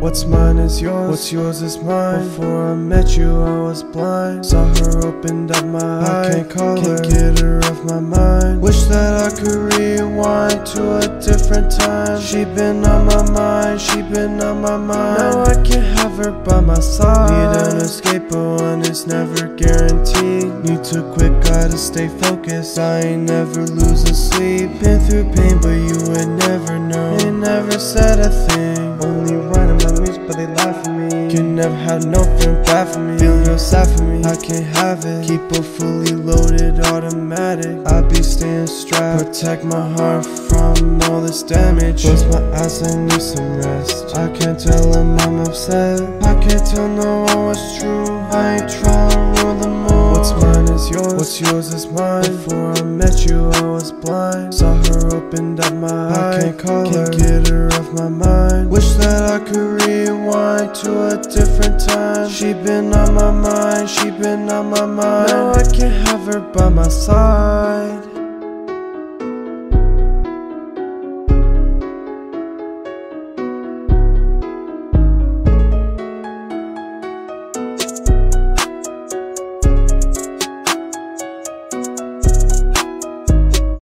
What's mine is yours, what's yours is mine. Before I met you, I was blind. Saw her opened up my eyes. I can't call can't her, get her off my mind. Wish that I could rewind to a different time. She been on my mind, she been on my mind. Now I can't have her by my side. Need an escape, but one is never guaranteed. Need to quick, gotta stay focused. I ain't never losing sleep. Been through pain, but you would never know. They never said a thing. They me. You never had no feeling bad for me. Feeling real sad for me. I can't have it. Keep a fully loaded automatic. I be staying strapped. Protect my heart from all this damage. Close my eyes, I need some rest. I can't tell them I'm upset. I can't tell no one what's true. I ain't trying to yours. What's yours is mine. Before I met you, I was blind. Saw her opened up my eyes. I can't call can't her. get her off my mind. Wish that I could rewind to a different time. She been on my mind. She been on my mind. Now I can't have her by my side.